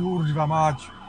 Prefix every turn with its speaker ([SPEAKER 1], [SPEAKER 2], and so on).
[SPEAKER 1] kurwa mać.